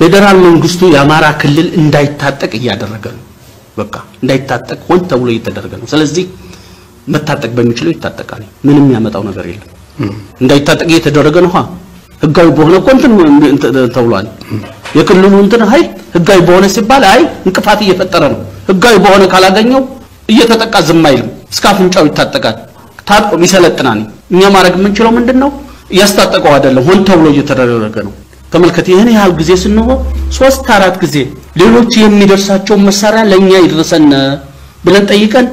ፌዴራል መንግስቱ የአማራ ክልል እንዳይታጠቅ እያደረገ ነው። በቃ እንዳይታጠቅ ሆን ተብሎ እየተደረገ ነው። ስለዚህ መታጠቅ በሚችለው ይታጠቃል። ምንም ያመጣው ነገር የለም። እንዳይታጠቅ እየተደረገ ነው። ህጋዊ በሆነ እኮ እንትን ተብሏል። የክልሉ እንትን ኃይል ህጋዊ በሆነ ሲባል አይ እንቅፋት እየፈጠረ ነው። ህጋዊ በሆነ ካላገኘው እየተጠቃ ዝም አይልም። እስከ አፍንጫው ይታጠቃል። ታጥቆ ይሰለጥናል። እኛ ማድረግ የምንችለው ምንድን ነው? እያስታጠቀው አይደለም፣ ሆን ተብሎ እየተደረገ ነው። ተመልከት። ይህን ያህል ጊዜ ስንሆን ሶስት አራት ጊዜ ሌሎች የሚደርሳቸውን መሳሪያ ለእኛ ይድረሰን ብለን ጠይቀን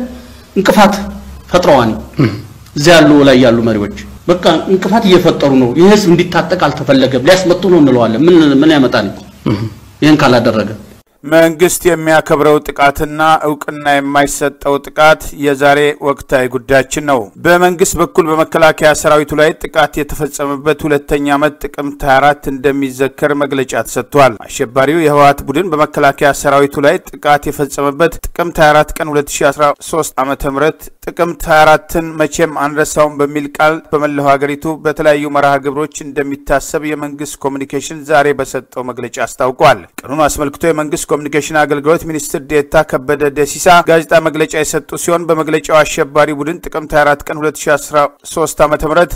እንቅፋት ፈጥረዋል። እዚያ ያሉ ላይ ያሉ መሪዎች በቃ እንቅፋት እየፈጠሩ ነው። ይህ ህዝብ እንዲታጠቅ አልተፈለገም፣ ሊያስመጡ ነው እንለዋለን። ምን ምን ያመጣል ይህን ካላደረገ? መንግስት የሚያከብረው ጥቃትና እውቅና የማይሰጠው ጥቃት የዛሬ ወቅታዊ ጉዳያችን ነው። በመንግስት በኩል በመከላከያ ሰራዊቱ ላይ ጥቃት የተፈጸመበት ሁለተኛ ዓመት ጥቅምት 24 እንደሚዘከር መግለጫ ተሰጥቷል። አሸባሪው የህወሓት ቡድን በመከላከያ ሰራዊቱ ላይ ጥቃት የፈጸመበት ጥቅምት 24 ቀን 2013 ዓ ም ጥቅምት 24ን መቼም አንረሳውም በሚል ቃል በመላው ሀገሪቱ በተለያዩ መርሃ ግብሮች እንደሚታሰብ የመንግስት ኮሚኒኬሽን ዛሬ በሰጠው መግለጫ አስታውቋል። ቀኑን አስመልክቶ የመንግስት ኮሚኒኬሽን አገልግሎት ሚኒስትር ዴታ ከበደ ደሲሳ ጋዜጣ መግለጫ የሰጡ ሲሆን በመግለጫው አሸባሪ ቡድን ጥቅምት 24 ቀን 2013 ዓ ም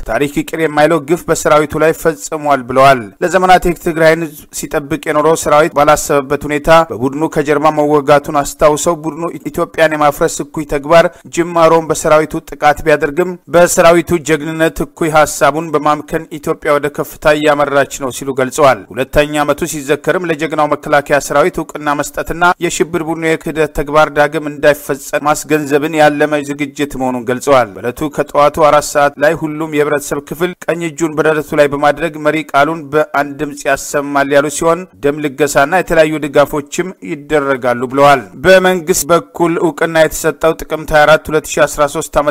ታሪክ ይቅር የማይለው ግፍ በሰራዊቱ ላይ ፈጽሟል ብለዋል። ለዘመናት የትግራይን ህዝብ ሲጠብቅ የኖረው ሰራዊት ባላሰበበት ሁኔታ በቡድኑ ከጀርባ መወጋቱን አስታውሰው ቡድኑ ኢትዮጵያን የማፍረስ እኩይ ተግባር ጅማሮውን በሰራዊቱ ጥቃት ቢያደርግም በሰራዊቱ ጀግንነት እኩይ ሀሳቡን በማምከን ኢትዮጵያ ወደ ከፍታ እያመራች ነው ሲሉ ገልጸዋል። ሁለተኛ ዓመቱ ሲዘከርም ለጀግናው መከላከያ ሰራዊት እውቅና መስጠትና የሽብር ቡድኑ የክህደት ተግባር ዳግም እንዳይፈጸም ማስገንዘብን ያለመ ዝግጅት መሆኑን ገልጸዋል። በዕለቱ ከጠዋቱ አራት ሰዓት ላይ ሁሉም የህብረተሰብ ክፍል ቀኝ እጁን በደረቱ ላይ በማድረግ መሪ ቃሉን በአንድ ድምፅ ያሰማል ያሉ ሲሆን ደም ልገሳና የተለያዩ ድጋፎችም ይደረጋሉ ብለዋል። በመንግስት በኩል እውቅና የተሰጠው ጥቅምት 24 2013 ዓ ም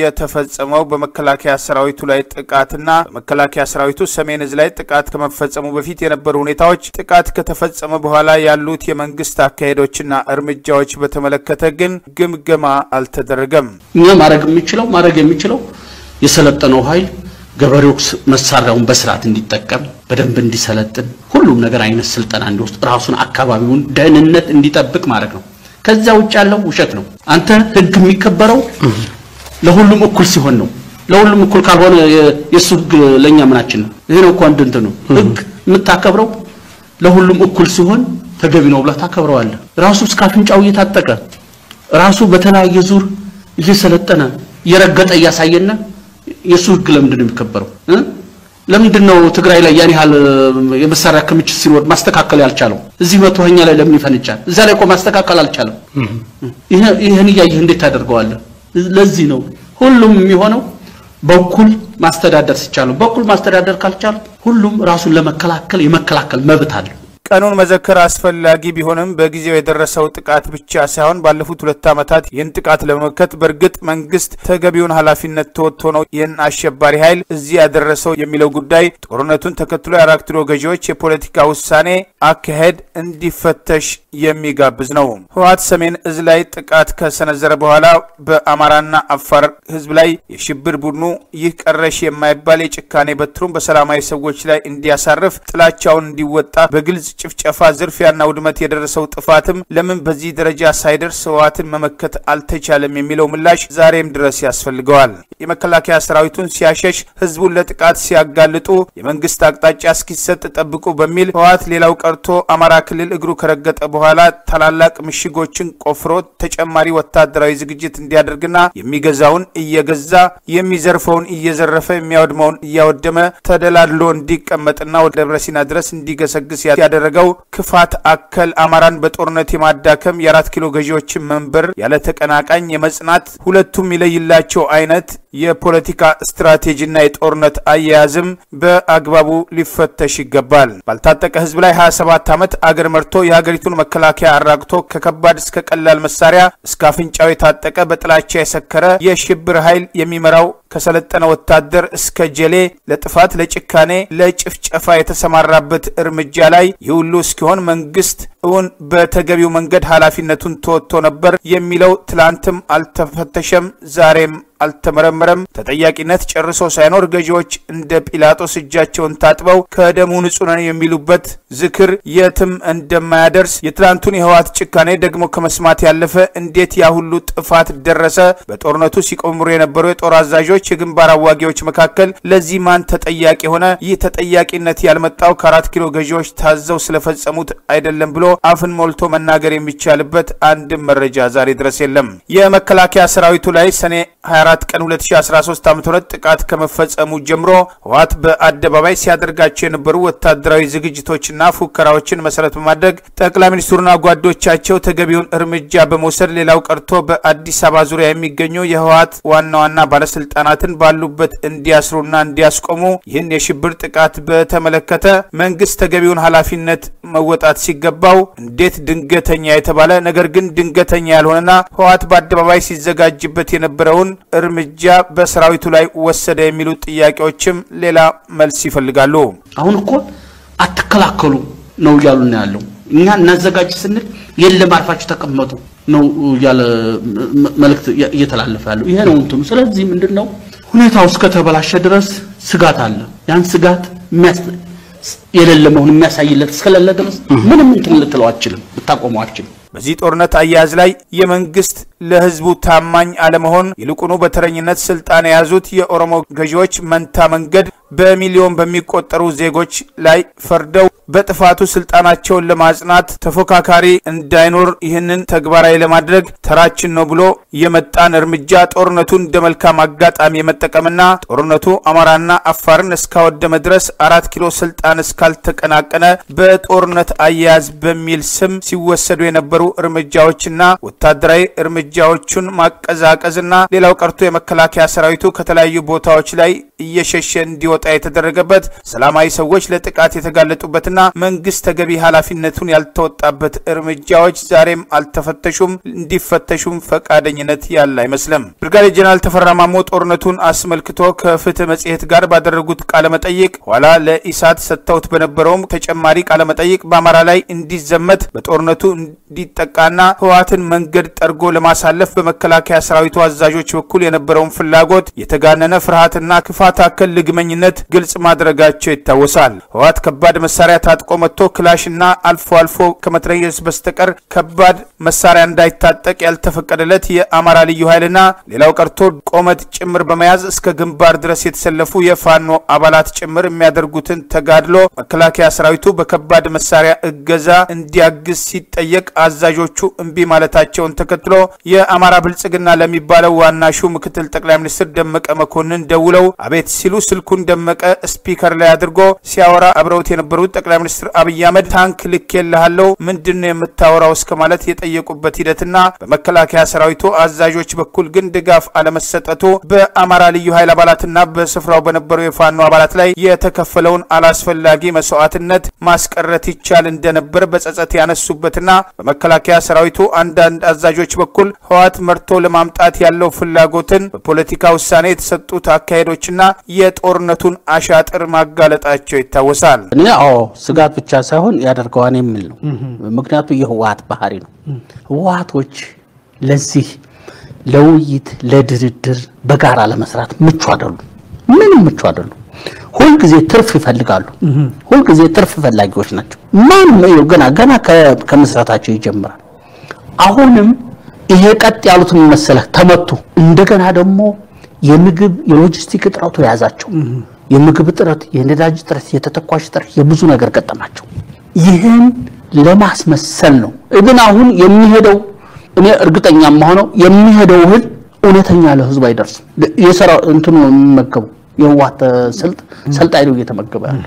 የተፈጸመው በመከላከያ ሰራዊቱ ላይ ጥቃትና በመከላከያ ሰራዊቱ ሰሜን እዝ ላይ ጥቃት ከመፈጸሙ በፊት የነበሩ ሁኔታዎች ጥቃት ከተፈጸመ በኋላ ያሉት የመንግስት አካሄዶችና እርምጃዎች በተመለከተ ግን ግምገማ አልተደረገም። እኛ ማድረግ የሚችለው ማድረግ የሚችለው የሰለጠነው ኃይል ገበሬው መሳሪያውን በስርዓት እንዲጠቀም በደንብ እንዲሰለጥን ሁሉም ነገር አይነት ስልጠና እንዲወስድ ራሱን አካባቢውን ደህንነት እንዲጠብቅ ማድረግ ነው። ከዛ ውጭ ያለው ውሸት ነው። አንተ ህግ የሚከበረው ለሁሉም እኩል ሲሆን ነው። ለሁሉም እኩል ካልሆነ የእሱ ህግ ለእኛ ምናችን ነው? ይሄ ነው እኮ አንድ እንትን ነው። ህግ የምታከብረው ለሁሉም እኩል ሲሆን ተገቢ ነው ብለህ ታከብረዋለህ። ራሱ እስከ አፍንጫው እየታጠቀ ራሱ በተለያየ ዙር እየሰለጠነ እየረገጠ እያሳየና የእሱ ህግ ለምንድን ነው የሚከበረው? ለምንድን ነው ትግራይ ላይ ያን ያህል የመሳሪያ ክምችት ሲኖር ማስተካከል ያልቻለው? እዚህ መቶኛ ላይ ለምን ይፈንጫል? እዛ ላይ እኮ ማስተካከል አልቻለም። ይህን እያየህ እንዴት ታደርገዋለህ? ለዚህ ነው ሁሉም የሚሆነው በኩል ማስተዳደር ሲቻሉ፣ በኩል ማስተዳደር ካልቻሉ ሁሉም ራሱን ለመከላከል የመከላከል መብት አለው። ቀኑን መዘከር አስፈላጊ ቢሆንም በጊዜው የደረሰው ጥቃት ብቻ ሳይሆን ባለፉት ሁለት ዓመታት ይህን ጥቃት ለመመከት በእርግጥ መንግስት ተገቢውን ኃላፊነት ተወጥቶ ነው ይህን አሸባሪ ኃይል እዚህ ያደረሰው የሚለው ጉዳይ ጦርነቱን ተከትሎ የአራት ኪሎ ገዢዎች የፖለቲካ ውሳኔ አካሄድ እንዲፈተሽ የሚጋብዝ ነው። ህወሓት ሰሜን እዝ ላይ ጥቃት ከሰነዘረ በኋላ በአማራና አፋር ህዝብ ላይ የሽብር ቡድኑ ይህ ቀረሽ የማይባል የጭካኔ በትሩን በሰላማዊ ሰዎች ላይ እንዲያሳርፍ ጥላቻውን እንዲወጣ በግልጽ ጭፍጨፋ፣ ዝርፊያና ውድመት የደረሰው ጥፋትም ለምን በዚህ ደረጃ ሳይደርስ ህወሓትን መመከት አልተቻለም የሚለው ምላሽ ዛሬም ድረስ ያስፈልገዋል። የመከላከያ ሰራዊቱን ሲያሸሽ፣ ህዝቡን ለጥቃት ሲያጋልጡ፣ የመንግስት አቅጣጫ እስኪሰጥ ጠብቁ በሚል ህወሓት ሌላው ቀርቶ አማራ ክልል እግሩ ከረገጠ በኋላ ታላላቅ ምሽጎችን ቆፍሮ ተጨማሪ ወታደራዊ ዝግጅት እንዲያደርግና የሚገዛውን እየገዛ የሚዘርፈውን እየዘረፈ የሚያወድመውን እያወደመ ተደላድሎ እንዲቀመጥና ወደ ደብረ ድረስ እንዲገሰግስ ያደረገው ክፋት አከል አማራን በጦርነት የማዳከም የአራት ኪሎ ገዢዎችን መንበር ያለ ተቀናቃኝ የመጽናት ሁለቱም ይለይላቸው አይነት የፖለቲካ ስትራቴጂና የጦርነት አያያዝም በአግባቡ ሊፈተሽ ይገባል። ባልታጠቀ ህዝብ ላይ 27 ዓመት አገር መርቶ የሀገሪቱን መከላከያ አራግቶ ከከባድ እስከ ቀላል መሳሪያ እስከ አፍንጫው የታጠቀ በጥላቻ የሰከረ የሽብር ኃይል የሚመራው ከሰለጠነ ወታደር እስከ ጀሌ ለጥፋት፣ ለጭካኔ፣ ለጭፍጨፋ የተሰማራበት እርምጃ ላይ ሁሉ እስኪሆን መንግስት እውን በተገቢው መንገድ ኃላፊነቱን ተወጥቶ ነበር የሚለው ትላንትም አልተፈተሸም፣ ዛሬም አልተመረመረም። ተጠያቂነት ጨርሶ ሳይኖር ገዢዎች እንደ ጲላጦስ እጃቸውን ታጥበው ከደሙ ንጹህ ነን የሚሉበት ዝክር የትም እንደማያደርስ የትላንቱን የህወሓት ጭካኔ ደግሞ ከመስማት ያለፈ እንዴት ያ ሁሉ ጥፋት ደረሰ? በጦርነቱ ሲቆምሩ የነበሩ የጦር አዛዦች፣ የግንባር አዋጊዎች መካከል ለዚህ ማን ተጠያቂ ሆነ? ይህ ተጠያቂነት ያልመጣው ከአራት ኪሎ ገዢዎች ታዘው ስለፈጸሙት አይደለም ብሎ አፍን ሞልቶ መናገር የሚቻልበት አንድም መረጃ ዛሬ ድረስ የለም። የመከላከያ ሰራዊቱ ላይ ሰኔ 24 ቀን 2013 ዓ.ም ጥቃት ከመፈጸሙ ጀምሮ ህወሓት በአደባባይ ሲያደርጋቸው የነበሩ ወታደራዊ ዝግጅቶችና ፉከራዎችን መሰረት በማድረግ ጠቅላይ ሚኒስትሩና ጓዶቻቸው ተገቢውን እርምጃ በመውሰድ ሌላው ቀርቶ በአዲስ አበባ ዙሪያ የሚገኙ የህወሓት ዋና ዋና ባለስልጣናትን ባሉበት እንዲያስሩና እንዲያስቆሙ ይህን የሽብር ጥቃት በተመለከተ መንግስት ተገቢውን ኃላፊነት መወጣት ሲገባው እንዴት ድንገተኛ የተባለ ነገር ግን ድንገተኛ ያልሆነና ህወሓት በአደባባይ ሲዘጋጅበት የነበረውን እርምጃ በሰራዊቱ ላይ ወሰደ የሚሉት ጥያቄዎችም ሌላ መልስ ይፈልጋሉ። አሁን እኮ አትከላከሉ ነው እያሉና ያለው እኛ እናዘጋጅ ስንል የለም አርፋችሁ ተቀመጡ ነው እያለ መልእክት እየተላለፈ ያለው ይሄ ነው እንትኑ። ስለዚህ ምንድን ነው ሁኔታው እስከተበላሸ ድረስ ስጋት አለ። ያን ስጋት የሌለ መሆን የሚያሳይለት እስከሌለ ድረስ ምንም እንትን ልትለው አችልም፣ ልታቆመው አችልም። በዚህ ጦርነት አያያዝ ላይ የመንግስት ለህዝቡ ታማኝ አለመሆን ይልቁኑ በተረኝነት ስልጣን የያዙት የኦሮሞ ገዢዎች መንታ መንገድ በሚሊዮን በሚቆጠሩ ዜጎች ላይ ፈርደው በጥፋቱ ስልጣናቸውን ለማጽናት ተፎካካሪ እንዳይኖር ይህንን ተግባራዊ ለማድረግ ተራችን ነው ብሎ የመጣን እርምጃ ጦርነቱን እንደ መልካም አጋጣሚ የመጠቀምና ጦርነቱ አማራና አፋርን እስካወደመ ድረስ አራት ኪሎ ስልጣን እስካልተቀናቀነ በጦርነት አያያዝ በሚል ስም ሲወሰዱ የነበሩ እርምጃዎችና ወታደራዊ እርምጃዎቹን ማቀዛቀዝና ሌላው ቀርቶ የመከላከያ ሰራዊቱ ከተለያዩ ቦታዎች ላይ እየሸሸ እንዲወጣ የተደረገበት ሰላማዊ ሰዎች ለጥቃት የተጋለጡበትና መንግስት ተገቢ ኃላፊነቱን ያልተወጣበት እርምጃዎች ዛሬም አልተፈተሹም፣ እንዲፈተሹም ፈቃደኝነት ያለ አይመስልም። ብርጋዴር ጀነራል ተፈራ ማሞ ጦርነቱን አስመልክቶ ከፍትህ መጽሔት ጋር ባደረጉት ቃለመጠይቅ ኋላ ለኢሳት ሰጥተውት በነበረውም ተጨማሪ ቃለመጠይቅ በአማራ ላይ እንዲዘመት በጦርነቱ እንዲጠቃና ህወሓትን መንገድ ጠርጎ ለማሳለፍ በመከላከያ ሰራዊቱ አዛዦች በኩል የነበረውን ፍላጎት የተጋነነ ፍርሃትና ክፋት አከል ልግመኝነት ግልጽ ማድረጋቸው ይታወሳል። ህወሓት ከባድ መሳሪያ ታጥቆ መጥቶ ክላሽና አልፎ አልፎ ከመትረየስ በስተቀር ከባድ መሳሪያ እንዳይታጠቅ ያልተፈቀደለት የአማራ ልዩ ኃይልና ሌላው ቀርቶ ቆመት ጭምር በመያዝ እስከ ግንባር ድረስ የተሰለፉ የፋኖ አባላት ጭምር የሚያደርጉትን ተጋድሎ መከላከያ ሰራዊቱ በከባድ መሳሪያ እገዛ እንዲያግዝ ሲጠየቅ አዛዦቹ እምቢ ማለታቸውን ተከትሎ የአማራ ብልጽግና ለሚባለው ዋና ሹ ምክትል ጠቅላይ ሚኒስትር ደመቀ መኮንን ደውለው አቤት ሲሉ ስልኩን ደመቀ speaker ላይ አድርጎ ሲያወራ አብረውት የነበሩት ጠቅላይ ሚኒስትር አብይ አህመድ ታንክ ልኬልሃለሁ ምንድን ነው የምታወራው እስከ ማለት የጠየቁበት ሂደትና በመከላከያ ሰራዊቱ አዛዦች በኩል ግን ድጋፍ አለመሰጠቱ በአማራ ልዩ ኃይል አባላትና በስፍራው በነበሩ የፋኖ አባላት ላይ የተከፈለውን አላስፈላጊ መስዋዕትነት ማስቀረት ይቻል እንደነበር በጸጸት ያነሱበትና በመከላከያ ሰራዊቱ አንዳንድ አዛዦች በኩል ህወሓት መርቶ ለማምጣት ያለው ፍላጎትን በፖለቲካ ውሳኔ የተሰጡት አካሄዶችና የጦርነቱን አሻጥር ማጋለጣቸው ይታወሳል። እኔ አዎ ስጋት ብቻ ሳይሆን ያደርገዋን የሚል ነው። ምክንያቱ የህወሓት ባህሪ ነው። ህወሓቶች ለዚህ ለውይይት ለድርድር በጋራ ለመስራት ምቹ አይደሉም። ምንም ምቹ አይደሉም። ሁልጊዜ ትርፍ ይፈልጋሉ። ሁልጊዜ ትርፍ ፈላጊዎች ናቸው። ማንም ይኸው ገና ገና ከምስረታቸው ይጀምራል። አሁንም ይሄ ቀጥ ያሉት ምን መሰለህ ተመቱ። እንደገና ደግሞ የምግብ የሎጂስቲክ እጥረቱ የያዛቸው የምግብ እጥረት፣ የነዳጅ እጥረት፣ የተተኳሽ እጥረት፣ የብዙ ነገር ገጠማቸው። ይህን ለማስመሰል ነው። ግን አሁን የሚሄደው እኔ እርግጠኛ የምሆነው የሚሄደው እህል እውነተኛ ለህዝቡ አይደርስም። የሰራ እንትኑ የሚመገቡ የህወሓት ስልጥ ሰልጣኝ ነው እየተመገበ ያለ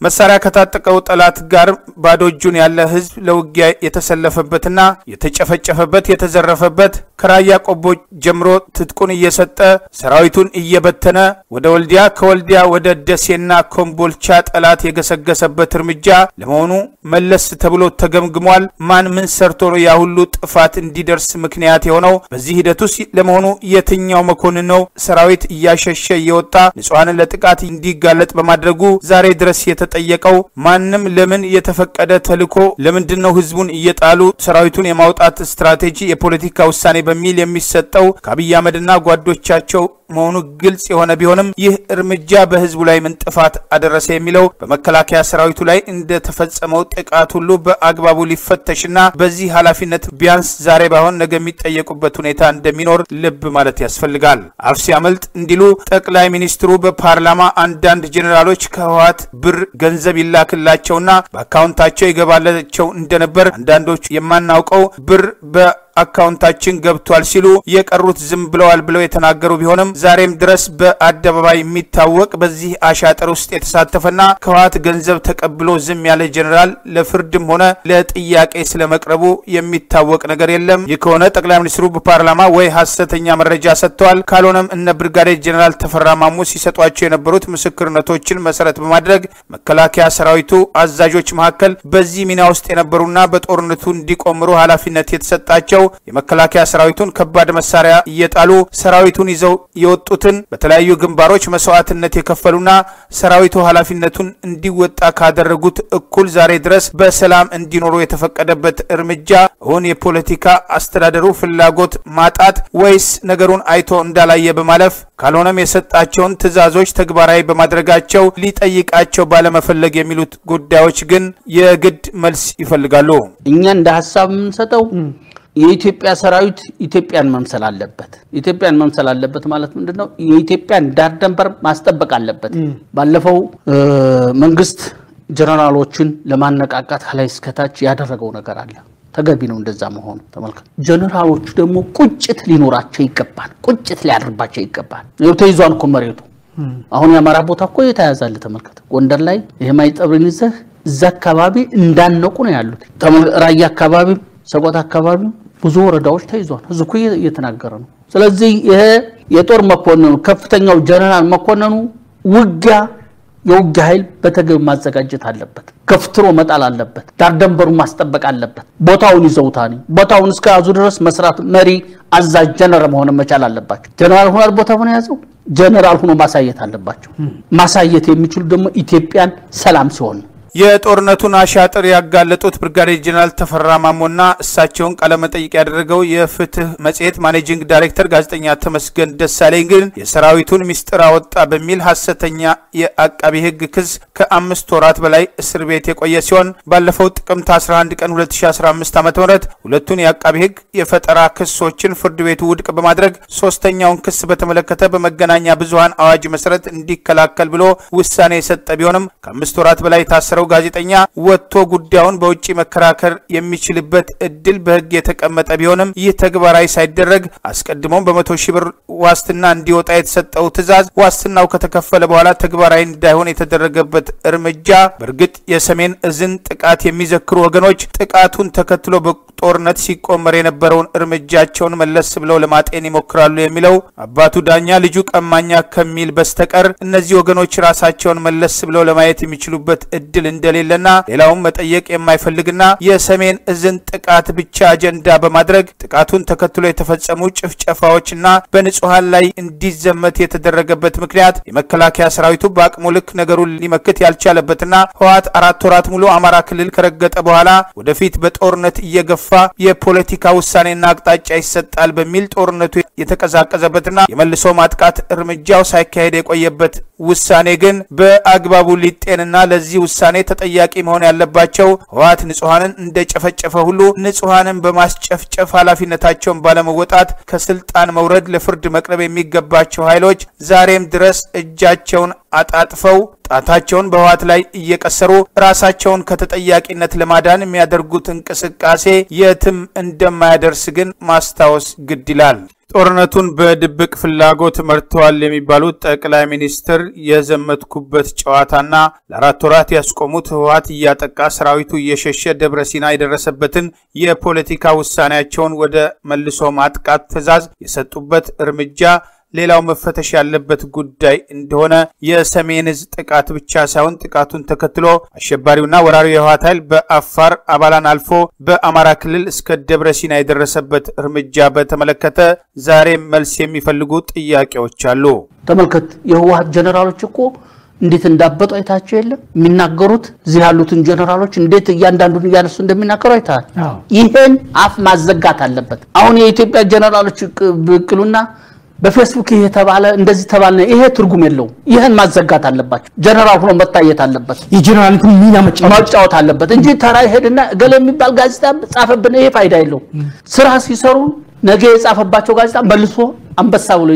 መሳሪያ ከታጠቀው ጠላት ጋር ባዶ እጁን ያለ ህዝብ ለውጊያ የተሰለፈበትና የተጨፈጨፈበት የተዘረፈበት ከራያ ቆቦ ጀምሮ ትጥቁን እየሰጠ ሰራዊቱን እየበተነ ወደ ወልዲያ ከወልዲያ ወደ ደሴና ኮምቦልቻ ጠላት የገሰገሰበት እርምጃ ለመሆኑ መለስ ተብሎ ተገምግሟል? ማን ምን ሰርቶ ነው ያ ሁሉ ጥፋት እንዲደርስ ምክንያት የሆነው? በዚህ ሂደት ውስጥ ለመሆኑ የትኛው መኮንን ነው ሰራዊት እያሸሸ እየወጣ ንጹሐንን ለጥቃት እንዲጋለጥ በማድረጉ ዛሬ ድረስ የተጠየቀው ማንም ለምን የተፈቀደ ተልዕኮ ለምንድን ነው ህዝቡን እየጣሉ ሰራዊቱን የማውጣት ስትራቴጂ የፖለቲካ ውሳኔ በሚል የሚሰጠው ከአብይ አህመድና ጓዶቻቸው መሆኑ ግልጽ የሆነ ቢሆንም ይህ እርምጃ በህዝቡ ላይ ምን ጥፋት አደረሰ የሚለው በመከላከያ ሰራዊቱ ላይ እንደተፈጸመው ጥቃት ሁሉ በአግባቡ ሊፈተሽና በዚህ ኃላፊነት ቢያንስ ዛሬ ባይሆን ነገ የሚጠየቁበት ሁኔታ እንደሚኖር ልብ ማለት ያስፈልጋል። አፍ ሲያመልጥ እንዲሉ ጠቅላይ ሚኒስትሩ በፓርላማ አንዳንድ ጄኔራሎች ከህወሓት ብር ገንዘብ ይላክላቸውና በአካውንታቸው ይገባላቸው እንደነበር አንዳንዶቹ የማናውቀው ብር በ አካውንታችን ገብቷል ሲሉ የቀሩት ዝም ብለዋል ብለው የተናገሩ ቢሆንም ዛሬም ድረስ በአደባባይ የሚታወቅ በዚህ አሻጥር ውስጥ የተሳተፈና ከህወሓት ገንዘብ ተቀብሎ ዝም ያለ ጄኔራል ለፍርድም ሆነ ለጥያቄ ስለመቅረቡ የሚታወቅ ነገር የለም። ይህ ከሆነ ጠቅላይ ሚኒስትሩ በፓርላማ ወይ ሀሰተኛ መረጃ ሰጥተዋል፣ ካልሆነም እነ ብርጋዴር ጄኔራል ተፈራ ማሞ ሲሰጧቸው የነበሩት ምስክርነቶችን መሰረት በማድረግ መከላከያ ሰራዊቱ አዛዦች መካከል በዚህ ሚና ውስጥ የነበሩና በጦርነቱ እንዲቆምሩ ኃላፊነት የተሰጣቸው የመከላከያ ሰራዊቱን ከባድ መሳሪያ እየጣሉ ሰራዊቱን ይዘው የወጡትን በተለያዩ ግንባሮች መስዋዕትነት የከፈሉና ሰራዊቱ ኃላፊነቱን እንዲወጣ ካደረጉት እኩል ዛሬ ድረስ በሰላም እንዲኖሩ የተፈቀደበት እርምጃ እውን የፖለቲካ አስተዳደሩ ፍላጎት ማጣት ወይስ ነገሩን አይቶ እንዳላየ በማለፍ ካልሆነም የሰጣቸውን ትዕዛዞች ተግባራዊ በማድረጋቸው ሊጠይቃቸው ባለመፈለግ የሚሉት ጉዳዮች ግን የግድ መልስ ይፈልጋሉ። እኛ እንደ ሀሳብ የምንሰጠው የኢትዮጵያ ሰራዊት ኢትዮጵያን መምሰል አለበት። ኢትዮጵያን መምሰል አለበት ማለት ምንድን ነው? የኢትዮጵያን ዳር ደንበር ማስጠበቅ አለበት። ባለፈው መንግስት ጀነራሎችን ለማነቃቃት ከላይ እስከታች ያደረገው ነገር አለ። ተገቢ ነው እንደዛ መሆኑ ተመልከት። ጀነራሎቹ ደግሞ ቁጭት ሊኖራቸው ይገባል። ቁጭት ሊያድርባቸው ይገባል። ይኸው ተይዟን እኮ መሬቱ አሁን የአማራ ቦታ እኮ የተያዛለ ተመልከት። ጎንደር ላይ ይሄ ማይጠብርን ይዘህ እዛ አካባቢ እንዳነቁ ነው ያሉት። ራያ አካባቢ፣ ሰቆጣ አካባቢ ብዙ ወረዳዎች ተይዟል። ህዝብ እየተናገረ ነው። ስለዚህ ይሄ የጦር መኮንኑ ከፍተኛው ጀነራል መኮንኑ ውጊያ የውጊያ ኃይል በተገቢ ማዘጋጀት አለበት። ገፍትሮ መጣል አለበት። ዳር ደንበሩን ማስጠበቅ አለበት። ቦታውን ይዘውታኒ ቦታውን እስከያዙ ድረስ መስራት፣ መሪ፣ አዛዥ፣ ጀነራል መሆን መቻል አለባቸው። ጀነራል ሆኗል ቦታውን የያዘው ጀነራል ሆኖ ማሳየት አለባቸው። ማሳየት የሚችሉ ደግሞ ኢትዮጵያን ሰላም ሲሆን ነው። የጦርነቱን አሻጥር ያጋለጡት ብርጋዴር ጄኔራል ተፈራ ማሞና እሳቸውን ቃለመጠይቅ ያደረገው የፍትህ መጽሔት ማኔጂንግ ዳይሬክተር ጋዜጠኛ ተመስገን ደሳለኝ ግን የሰራዊቱን ሚስጥር አወጣ በሚል ሐሰተኛ የአቃቢ ሕግ ክስ ከአምስት ወራት በላይ እስር ቤት የቆየ ሲሆን ባለፈው ጥቅምት 11 ቀን 2015 ዓ ም ሁለቱን የአቃቢ ሕግ የፈጠራ ክሶችን ፍርድ ቤቱ ውድቅ በማድረግ ሶስተኛውን ክስ በተመለከተ በመገናኛ ብዙኃን አዋጅ መሰረት እንዲከላከል ብሎ ውሳኔ የሰጠ ቢሆንም ከአምስት ወራት በላይ የታሰረው ጋዜጠኛ ወጥቶ ጉዳዩን በውጭ መከራከር የሚችልበት እድል በህግ የተቀመጠ ቢሆንም ይህ ተግባራዊ ሳይደረግ አስቀድሞም በመቶ ሺህ ብር ዋስትና እንዲወጣ የተሰጠው ትዕዛዝ ዋስትናው ከተከፈለ በኋላ ተግባራዊ እንዳይሆን የተደረገበት እርምጃ በእርግጥ የሰሜን እዝን ጥቃት የሚዘክሩ ወገኖች ጥቃቱን ተከትሎ ጦርነት ሲቆመር የነበረውን እርምጃቸውን መለስ ብለው ለማጤን ይሞክራሉ የሚለው አባቱ ዳኛ ልጁ ቀማኛ ከሚል በስተቀር እነዚህ ወገኖች ራሳቸውን መለስ ብለው ለማየት የሚችሉበት እድል እንደሌለና ሌላውን መጠየቅ የማይፈልግና የሰሜን እዝን ጥቃት ብቻ አጀንዳ በማድረግ ጥቃቱን ተከትሎ የተፈጸሙ ጭፍጨፋዎችና በንጹሐን ላይ እንዲዘመት የተደረገበት ምክንያት የመከላከያ ሰራዊቱ በአቅሙ ልክ ነገሩን ሊመክት ያልቻለበትና ህወሓት አራት ወራት ሙሉ አማራ ክልል ከረገጠ በኋላ ወደፊት በጦርነት እየገፋ የፖለቲካ ውሳኔና አቅጣጫ ይሰጣል በሚል ጦርነቱ የተቀዛቀዘበትና የመልሶ ማጥቃት እርምጃው ሳይካሄድ የቆየበት ውሳኔ ግን በአግባቡ ሊጤንና ለዚህ ውሳኔ ተጠያቂ መሆን ያለባቸው ህወሓት ንጹሐንን እንደጨፈጨፈ ሁሉ ንጹሐንን በማስጨፍጨፍ ኃላፊነታቸውን ባለመወጣት ከስልጣን መውረድ ለፍርድ መቅረብ የሚገባቸው ኃይሎች ዛሬም ድረስ እጃቸውን አጣጥፈው ጣታቸውን በህወሓት ላይ እየቀሰሩ ራሳቸውን ከተጠያቂነት ለማዳን የሚያደርጉት እንቅስቃሴ የትም እንደማያደርስ ግን ማስታወስ ግድ ይላል። ጦርነቱን በድብቅ ፍላጎት መርተዋል የሚባሉት ጠቅላይ ሚኒስትር የዘመትኩበት ጨዋታና ለአራት ወራት ያስቆሙት ህወሓት እያጠቃ ሰራዊቱ እየሸሸ ደብረ ሲና የደረሰበትን የፖለቲካ ውሳኔያቸውን ወደ መልሶ ማጥቃት ትዕዛዝ የሰጡበት እርምጃ ሌላው መፈተሽ ያለበት ጉዳይ እንደሆነ የሰሜን እዝ ጥቃት ብቻ ሳይሆን ጥቃቱን ተከትሎ አሸባሪውና ወራሪው የህወሓት ኃይል በአፋር አባላን አልፎ በአማራ ክልል እስከ ደብረ ሲና የደረሰበት እርምጃ በተመለከተ ዛሬም መልስ የሚፈልጉ ጥያቄዎች አሉ። ተመልከት፣ የህወሓት ጀነራሎች እኮ እንዴት እንዳበጡ አይታቸው የለም የሚናገሩት እዚህ ያሉትን ጀነራሎች እንዴት እያንዳንዱን እያነሱ እንደሚናገሩ አይተሃል። ይህን አፍ ማዘጋት አለበት። አሁን የኢትዮጵያ ጀነራሎች ብቅሉና በፌስቡክ ይሄ ተባለ እንደዚህ ተባለ፣ ይሄ ትርጉም የለውም። ይህን ማዘጋት አለባቸው። ጀነራል ሆኖ መታየት አለበት፣ የጀነራሊቱን ሚና መጫወት አለበት እንጂ ተራ ይሄድና እገሌ የሚባል ጋዜጣ ጻፈብን፣ ይሄ ፋይዳ የለውም። ስራ ሲሰሩ ነገ የጻፈባቸው ጋዜጣ መልሶ አንበሳ ብሎ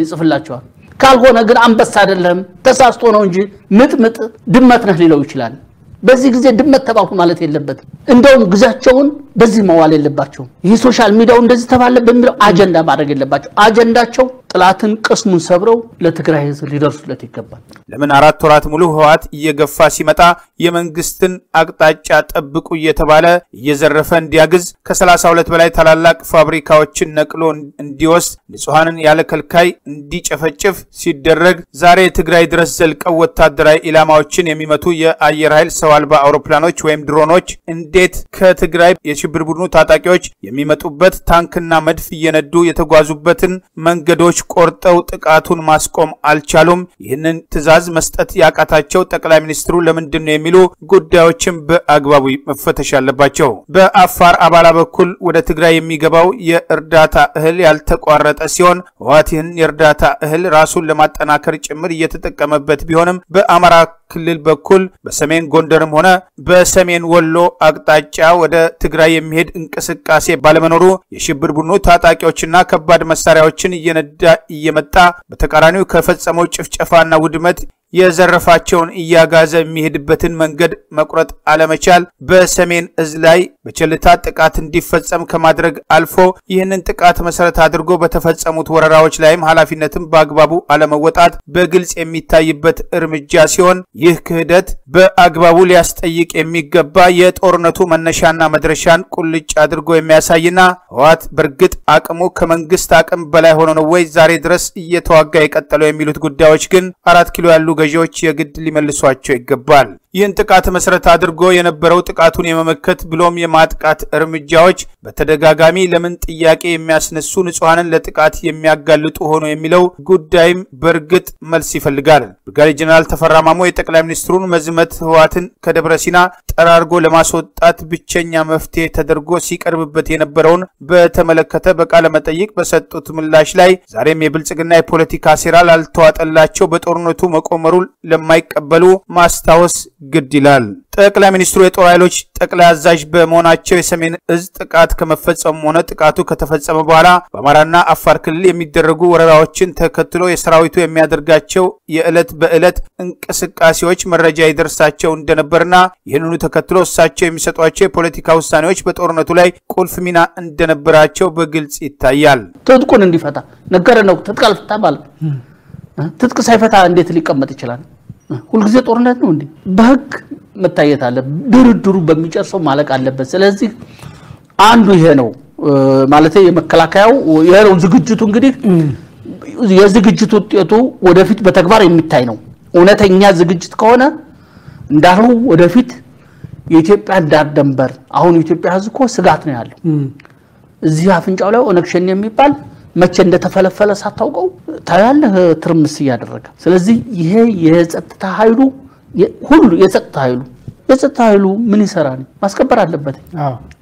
ይጽፍላቸዋል። ካልሆነ ግን አንበሳ አይደለም ተሳስቶ ነው እንጂ ምጥምጥ ድመት ነህ ሊለው ይችላል። በዚህ ጊዜ ድመት ተባልኩ ማለት የለበትም። እንደውም ጊዜያቸውን በዚህ መዋል የለባቸውም። ይህ social media ው እንደዚህ ተባለ በሚለው አጀንዳ ማድረግ የለባቸው። አጀንዳቸው ጥላትን ቅስሙን ሰብረው ለትግራይ ሕዝብ ሊደርሱለት ይገባል። ለምን አራት ወራት ሙሉ ህወሓት እየገፋ ሲመጣ የመንግስትን አቅጣጫ ጠብቁ እየተባለ እየዘረፈ እንዲያግዝ ከ32 በላይ ታላላቅ ፋብሪካዎችን ነቅሎ እንዲወስድ ንጹሐንን ያለ ከልካይ እንዲጨፈጭፍ ሲደረግ ዛሬ ትግራይ ድረስ ዘልቀው ወታደራዊ ኢላማዎችን የሚመቱ የአየር ኃይል ሰው አልባ አውሮፕላኖች ወይም ድሮኖች እንዴት ከትግራይ የሽብር ቡድኑ ታጣቂዎች የሚመጡበት ታንክና መድፍ እየነዱ የተጓዙበትን መንገዶች ቆርጠው ጥቃቱን ማስቆም አልቻሉም? ይህንን ትዕዛዝ መስጠት ያቃታቸው ጠቅላይ ሚኒስትሩ ለምንድን ነው የሚሉ ጉዳዮችን በአግባቡ መፈተሽ አለባቸው። በአፋር አባላ በኩል ወደ ትግራይ የሚገባው የእርዳታ እህል ያልተቋረጠ ሲሆን ህወሓት ይህን የእርዳታ እህል ራሱን ለማጠናከር ጭምር እየተጠቀመበት ቢሆንም በአማራ ክልል በኩል በሰሜን ጎንደርም ሆነ በሰሜን ወሎ አቅጣጫ ወደ ትግራይ የሚሄድ እንቅስቃሴ ባለመኖሩ የሽብር ቡድኑ ታጣቂዎችና ከባድ መሳሪያዎችን እየነዳ እየመጣ በተቃራኒው ከፈጸመው ጭፍጨፋና ውድመት የዘረፋቸውን እያጋዘ የሚሄድበትን መንገድ መቁረጥ አለመቻል በሰሜን እዝ ላይ በቸልታ ጥቃት እንዲፈጸም ከማድረግ አልፎ ይህንን ጥቃት መሰረት አድርጎ በተፈጸሙት ወረራዎች ላይም ኃላፊነትን በአግባቡ አለመወጣት በግልጽ የሚታይበት እርምጃ ሲሆን ይህ ክህደት በአግባቡ ሊያስጠይቅ የሚገባ የጦርነቱ መነሻና መድረሻን ቁልጭ አድርጎ የሚያሳይና ህወሓት በእርግጥ አቅሙ ከመንግስት አቅም በላይ ሆኖ ነው ወይ ዛሬ ድረስ እየተዋጋ የቀጠለው የሚሉት ጉዳዮች ግን አራት ኪሎ ያሉ ገዢዎች የግድ ሊመልሷቸው ይገባል። ይህን ጥቃት መሰረት አድርጎ የነበረው ጥቃቱን የመመከት ብሎም የማጥቃት እርምጃዎች በተደጋጋሚ ለምን ጥያቄ የሚያስነሱ ንጹሐንን ለጥቃት የሚያጋልጡ ሆኖ የሚለው ጉዳይም በእርግጥ መልስ ይፈልጋል። ብርጋዴር ጀነራል ተፈራ ማሞ የጠቅላይ ሚኒስትሩን መዝመት ህወሓትን ከደብረ ሲና ጠራርጎ ለማስወጣት ብቸኛ መፍትሄ ተደርጎ ሲቀርብበት የነበረውን በተመለከተ በቃለ መጠይቅ በሰጡት ምላሽ ላይ ዛሬም የብልጽግና የፖለቲካ ሴራ ላልተዋጠላቸው በጦርነቱ መቆመሩ ለማይቀበሉ ማስታወስ ግድ ይላል። ጠቅላይ ሚኒስትሩ የጦር ኃይሎች ጠቅላይ አዛዥ በመሆናቸው የሰሜን እዝ ጥቃት ከመፈጸሙ ሆነ ጥቃቱ ከተፈጸመ በኋላ በአማራና አፋር ክልል የሚደረጉ ወረራዎችን ተከትሎ የሰራዊቱ የሚያደርጋቸው የዕለት በዕለት እንቅስቃሴዎች መረጃ ይደርሳቸው እንደነበርና ይህንኑ ተከትሎ እሳቸው የሚሰጧቸው የፖለቲካ ውሳኔዎች በጦርነቱ ላይ ቁልፍ ሚና እንደነበራቸው በግልጽ ይታያል። ትጥቁን እንዲፈታ ነገረ ነው። ትጥቅ አልፈታ ማለት ትጥቅ ሳይፈታ እንዴት ሊቀመጥ ይችላል? ሁልጊዜ ጦርነት ነው እንዴ? በህግ መታየት አለ። ድርድሩ በሚጨርሰው ማለቅ አለበት። ስለዚህ አንዱ ይሄ ነው ማለት የመከላከያው ይሄ ነው ዝግጅቱ። እንግዲህ የዝግጅቱ ውጤቱ ወደፊት በተግባር የሚታይ ነው። እውነተኛ ዝግጅት ከሆነ እንዳልሁ ወደፊት የኢትዮጵያን ዳር ደንበር አሁን የኢትዮጵያ ህዝብ እኮ ስጋት ነው ያለው። እዚህ አፍንጫው ላይ ኦነግ ሸኔ የሚባል መቼ እንደተፈለፈለ ሳታውቀው ታያለህ፣ ትርምስ እያደረገ። ስለዚህ ይሄ የጸጥታ ኃይሉ ሁሉ የጸጥታ ኃይሉ የጸጥታ ኃይሉ ምን ይሰራ ነው ማስከበር አለበት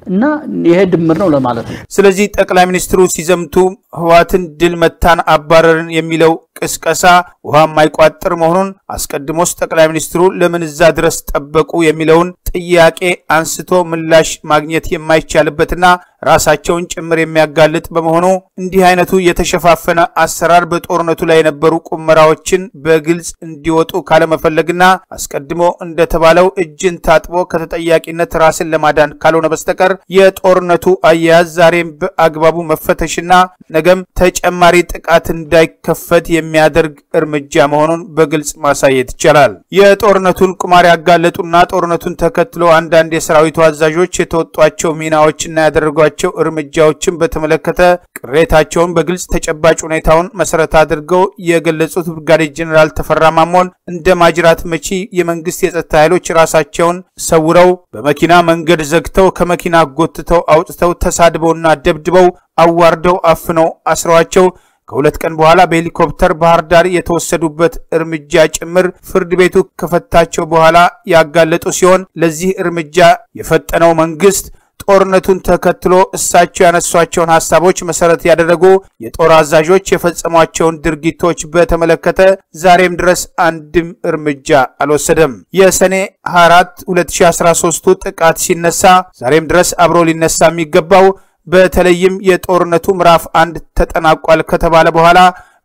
እና ይሄ ድምር ነው ለማለት ነው። ስለዚህ ጠቅላይ ሚኒስትሩ ሲዘምቱ ህወሓትን ድል መታን አባረርን የሚለው ቅስቀሳ ውሃ የማይቋጥር መሆኑን አስቀድሞስ ጠቅላይ ሚኒስትሩ ለምን እዛ ድረስ ጠበቁ የሚለውን ጥያቄ አንስቶ ምላሽ ማግኘት የማይቻልበትና ራሳቸውን ጭምር የሚያጋልጥ በመሆኑ እንዲህ አይነቱ የተሸፋፈነ አሰራር በጦርነቱ ላይ የነበሩ ቁመራዎችን በግልጽ እንዲወጡ ካለመፈለግና አስቀድሞ እንደተባለው እጅን ታጥቦ ከተጠያቂነት ራስን ለማዳን ካልሆነ በስተቀር የጦርነቱ አያያዝ ዛሬም በአግባቡ መፈተሽና ነገም ተጨማሪ ጥቃት እንዳይከፈት የሚያደርግ እርምጃ መሆኑን በግልጽ ማሳየት ይቻላል። የጦርነቱን ቁማር ያጋለጡና ጦርነቱን ተከትሎ አንዳንድ የሰራዊቱ አዛዦች የተወጧቸው ሚናዎችና ያደረጓቸው እርምጃዎችን በተመለከተ ቅሬታቸውን በግልጽ ተጨባጭ ሁኔታውን መሰረት አድርገው የገለጹት ብርጋዴር ጄኔራል ተፈራ ማሞን እንደ ማጅራት መቺ የመንግስት የጸጥታ ኃይሎች ራሳቸውን ሰውረው በመኪና መንገድ ዘግተው ከመኪና ጎትተው አውጥተው ተሳድበውና ደብድበው አዋርደው አፍነው አስረዋቸው። ከሁለት ቀን በኋላ በሄሊኮፕተር ባህር ዳር የተወሰዱበት እርምጃ ጭምር ፍርድ ቤቱ ከፈታቸው በኋላ ያጋለጡ ሲሆን ለዚህ እርምጃ የፈጠነው መንግስት ጦርነቱን ተከትሎ እሳቸው ያነሷቸውን ሀሳቦች መሰረት ያደረጉ የጦር አዛዦች የፈጸሟቸውን ድርጊቶች በተመለከተ ዛሬም ድረስ አንድም እርምጃ አልወሰደም። የሰኔ 24 2013ቱ ጥቃት ሲነሳ ዛሬም ድረስ አብሮ ሊነሳ የሚገባው በተለይም የጦርነቱ ምዕራፍ አንድ ተጠናቋል ከተባለ በኋላ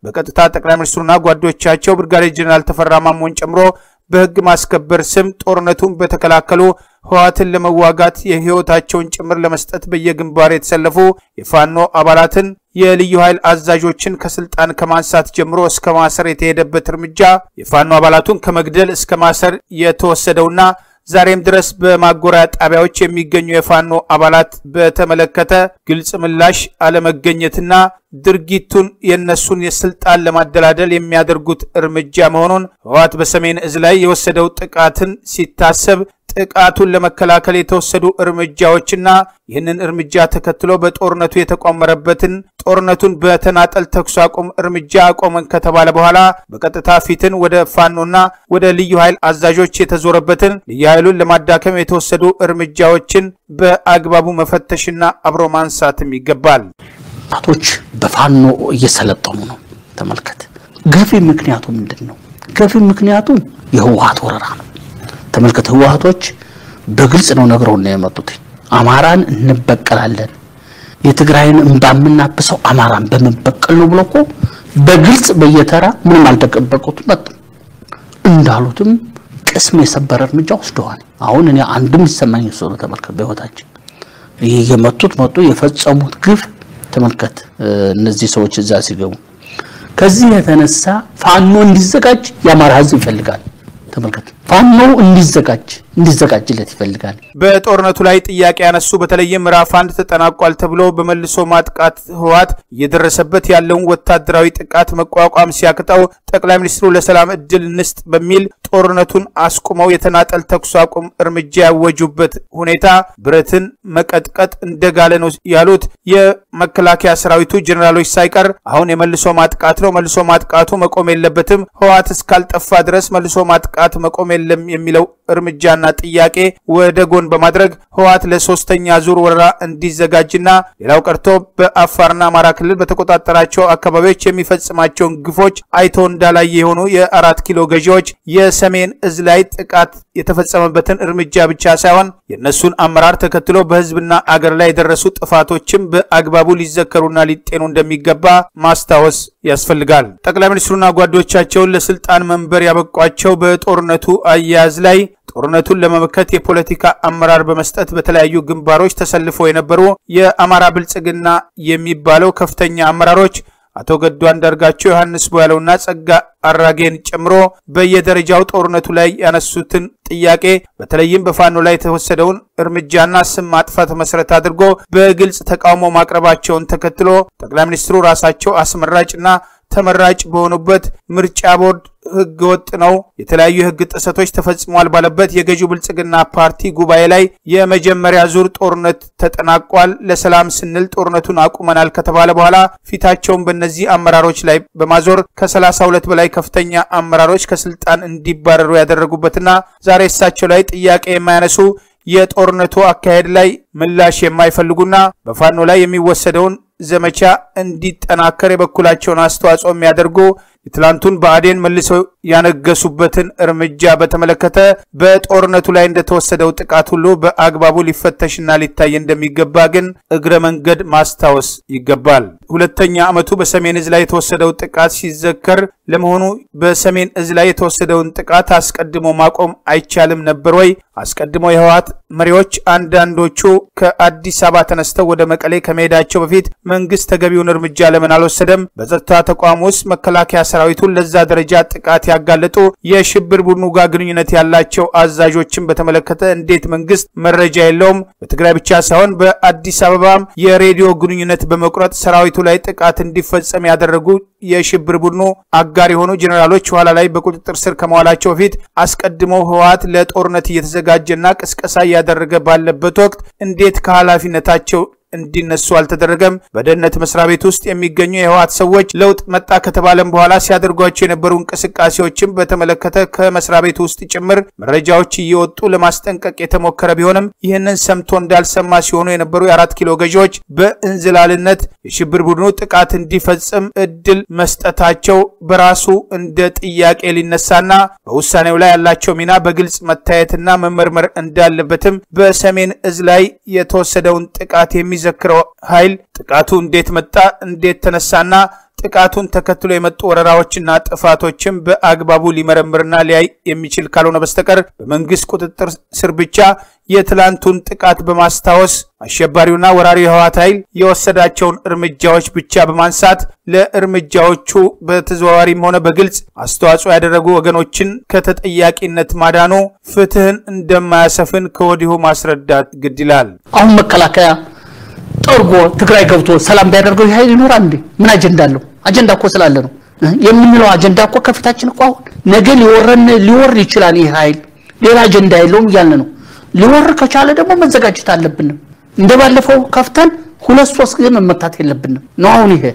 በቀጥታ ጠቅላይ ሚኒስትሩና ጓዶቻቸው ብርጋዴር ጄኔራል ተፈራ ማሞን ጨምሮ በሕግ ማስከበር ስም ጦርነቱን በተከላከሉ ህወሓትን ለመዋጋት የህይወታቸውን ጭምር ለመስጠት በየግንባር የተሰለፉ የፋኖ አባላትን የልዩ ኃይል አዛዦችን ከስልጣን ከማንሳት ጀምሮ እስከ ማሰር የተሄደበት እርምጃ የፋኖ አባላቱን ከመግደል እስከ ማሰር የተወሰደውና ዛሬም ድረስ በማጎሪያ ጣቢያዎች የሚገኙ የፋኖ አባላት በተመለከተ ግልጽ ምላሽ አለመገኘትና ድርጊቱን የእነሱን የስልጣን ለማደላደል የሚያደርጉት እርምጃ መሆኑን ህወሓት በሰሜን እዝ ላይ የወሰደው ጥቃትን ሲታሰብ ጥቃቱን ለመከላከል የተወሰዱ እርምጃዎችና ይህንን እርምጃ ተከትሎ በጦርነቱ የተቋመረበትን ጦርነቱን በተናጠል ተኩስ አቁም እርምጃ አቆመን ከተባለ በኋላ በቀጥታ ፊትን ወደ ፋኖና ወደ ልዩ ኃይል አዛዦች የተዞረበትን ልዩ ኃይሉን ለማዳከም የተወሰዱ እርምጃዎችን በአግባቡ መፈተሽና አብሮ ማንሳትም ይገባል። ወጣቶች በፋኖ እየሰለጠኑ ነው። ተመልከት። ገፊ ምክንያቱ ምንድን ነው? ገፊ ምክንያቱ የህወሓት ወረራ ነው። ተመልከት። ህወሓቶች በግልጽ ነው ነግረው ነው የመጡት። አማራን እንበቀላለን፣ የትግራይን እንባ የምናብሰው አማራን በመበቀል ነው ብሎ እኮ በግልጽ በየተራ ምንም አልተጠበቁት መጡ። እንዳሉትም ቅስም የሰበረ እርምጃ ወስደዋል። አሁን እኔ አንድም ይሰማኝ እሱ ነው። ተመልከት። በህይወታችን ይህ የመጡት መጡ የፈጸሙት ግፍ ተመልከት። እነዚህ ሰዎች እዛ ሲገቡ ከዚህ የተነሳ ፋኖ እንዲዘጋጅ የአማራ ህዝብ ይፈልጋል። ተመልከት ፋኖ እንዲዘጋጅ እንዲዘጋጅለት ይፈልጋል። በጦርነቱ ላይ ጥያቄ ያነሱ በተለይም ምዕራፍ አንድ ተጠናቋል ተብሎ በመልሶ ማጥቃት ህወሓት እየደረሰበት ያለውን ወታደራዊ ጥቃት መቋቋም ሲያቅጠው ጠቅላይ ሚኒስትሩ ለሰላም እድል እንስጥ በሚል ጦርነቱን አስቁመው የተናጠል ተኩስ አቁም እርምጃ ያወጁበት ሁኔታ ብረትን መቀጥቀጥ እንደጋለ ነው ያሉት የመከላከያ ሰራዊቱ ጀኔራሎች ሳይቀር አሁን የመልሶ ማጥቃት ነው፣ መልሶ ማጥቃቱ መቆም የለበትም፣ ህወሓት እስካልጠፋ ድረስ መልሶ ማጥቃት መቆም የለም የሚለው እርምጃና ጥያቄ ወደ ጎን በማድረግ ህወሓት ለሶስተኛ ዙር ወረራ እንዲዘጋጅና ሌላው ቀርቶ በአፋርና አማራ ክልል በተቆጣጠራቸው አካባቢዎች የሚፈጽማቸውን ግፎች አይቶ እንዳላየ የሆኑ የአራት ኪሎ ገዢዎች የሰሜን እዝ ላይ ጥቃት የተፈጸመበትን እርምጃ ብቻ ሳይሆን የእነሱን አመራር ተከትሎ በህዝብና አገር ላይ የደረሱ ጥፋቶችም በአግባቡ ሊዘከሩና ሊጤኑ እንደሚገባ ማስታወስ ያስፈልጋል። ጠቅላይ ሚኒስትሩና ጓዶቻቸውን ለስልጣን መንበር ያበቋቸው በጦርነቱ አያያዝ ላይ ጦርነቱን ለመመከት የፖለቲካ አመራር በመስጠት በተለያዩ ግንባሮች ተሰልፈው የነበሩ የአማራ ብልጽግና የሚባለው ከፍተኛ አመራሮች አቶ ገዱ አንዳርጋቸው፣ ዮሐንስ ቦያለውና ጸጋ አራጌን ጨምሮ በየደረጃው ጦርነቱ ላይ ያነሱትን ጥያቄ በተለይም በፋኖ ላይ የተወሰደውን እርምጃና ስም ማጥፋት መሰረት አድርጎ በግልጽ ተቃውሞ ማቅረባቸውን ተከትሎ ጠቅላይ ሚኒስትሩ ራሳቸው አስመራጭና ተመራጭ በሆኑበት ምርጫ ቦርድ ህገ ወጥ ነው፣ የተለያዩ የህግ ጥሰቶች ተፈጽሟል ባለበት የገዢው ብልጽግና ፓርቲ ጉባኤ ላይ የመጀመሪያ ዙር ጦርነት ተጠናቋል፣ ለሰላም ስንል ጦርነቱን አቁመናል ከተባለ በኋላ ፊታቸውን በእነዚህ አመራሮች ላይ በማዞር ከሰላሳ ሁለት በላይ ከፍተኛ አመራሮች ከስልጣን እንዲባረሩ ያደረጉበትና ዛሬ እሳቸው ላይ ጥያቄ የማያነሱ የጦርነቱ አካሄድ ላይ ምላሽ የማይፈልጉና በፋኖ ላይ የሚወሰደውን ዘመቻ እንዲጠናከር የበኩላቸውን አስተዋጽኦ የሚያደርጉ የትላንቱን ብአዴን መልሰው ያነገሱበትን እርምጃ በተመለከተ በጦርነቱ ላይ እንደተወሰደው ጥቃት ሁሉ በአግባቡ ሊፈተሽና ሊታይ እንደሚገባ ግን እግረ መንገድ ማስታወስ ይገባል። ሁለተኛ ዓመቱ በሰሜን እዝ ላይ የተወሰደው ጥቃት ሲዘከር ለመሆኑ በሰሜን እዝ ላይ የተወሰደውን ጥቃት አስቀድሞ ማቆም አይቻልም ነበር ወይ? አስቀድሞ የህወሓት መሪዎች አንዳንዶቹ ከአዲስ አበባ ተነስተው ወደ መቀሌ ከመሄዳቸው በፊት መንግስት ተገቢውን እርምጃ ለምን አልወሰደም? በጸጥታ ተቋም ውስጥ መከላከያ ሰራዊቱን ለዛ ደረጃ ጥቃት ያጋለጡ የሽብር ቡድኑ ጋር ግንኙነት ያላቸው አዛዦችን በተመለከተ እንዴት መንግስት መረጃ የለውም? በትግራይ ብቻ ሳይሆን በአዲስ አበባም የሬዲዮ ግንኙነት በመቁረጥ ሰራዊቱ ላይ ጥቃት እንዲፈጸም ያደረጉ የሽብር ቡድኑ አጋር የሆኑ ጄኔራሎች ኋላ ላይ በቁጥጥር ስር ከመዋላቸው በፊት አስቀድሞ ህወሓት ለጦርነት እየተዘጋጀና ቅስቀሳ እያደረገ ባለበት ወቅት እንዴት ከኃላፊነታቸው እንዲነሱ አልተደረገም። በደህንነት መስሪያ ቤት ውስጥ የሚገኙ የህወሓት ሰዎች ለውጥ መጣ ከተባለም በኋላ ሲያደርጓቸው የነበሩ እንቅስቃሴዎችን በተመለከተ ከመስሪያ ቤቱ ውስጥ ጭምር መረጃዎች እየወጡ ለማስጠንቀቅ የተሞከረ ቢሆንም ይህንን ሰምቶ እንዳልሰማ ሲሆኑ የነበሩ የአራት ኪሎ ገዢዎች በእንዝላልነት የሽብር ቡድኑ ጥቃት እንዲፈጽም እድል መስጠታቸው በራሱ እንደ ጥያቄ ሊነሳና በውሳኔው ላይ ያላቸው ሚና በግልጽ መታየትና መመርመር እንዳለበትም በሰሜን እዝ ላይ የተወሰደውን ጥቃት የሚዘክረው ኃይል ጥቃቱ እንዴት መጣ፣ እንዴት ተነሳና ጥቃቱን ተከትሎ የመጡ ወረራዎችና ጥፋቶችም በአግባቡ ሊመረምርና ሊያይ የሚችል ካልሆነ በስተቀር በመንግስት ቁጥጥር ስር ብቻ የትላንቱን ጥቃት በማስታወስ አሸባሪውና ወራሪ ህወሓት ኃይል የወሰዳቸውን እርምጃዎች ብቻ በማንሳት ለእርምጃዎቹ በተዘዋዋሪም ሆነ በግልጽ አስተዋጽኦ ያደረጉ ወገኖችን ከተጠያቂነት ማዳኑ ፍትህን እንደማያሰፍን ከወዲሁ ማስረዳት ግድ ይላል። አሁን መከላከያ ጠርጎ ትግራይ ገብቶ ሰላም ቢያደርገው ይህ ኃይል ይኖራል እንዴ? ምን አጀንዳ አለው? አጀንዳ እኮ ስላለ ነው የምንለው። አጀንዳ እኮ ከፊታችን እኮ አሁን ነገ ሊወረን ሊወር ይችላል። ይህ ኃይል ሌላ አጀንዳ የለውም እያልን ነው። ሊወር ከቻለ ደግሞ መዘጋጀት አለብንም። እንደ ባለፈው ከፍተን ሁለት ሶስት ጊዜ መመታት የለብንም ነው አሁን ይሄ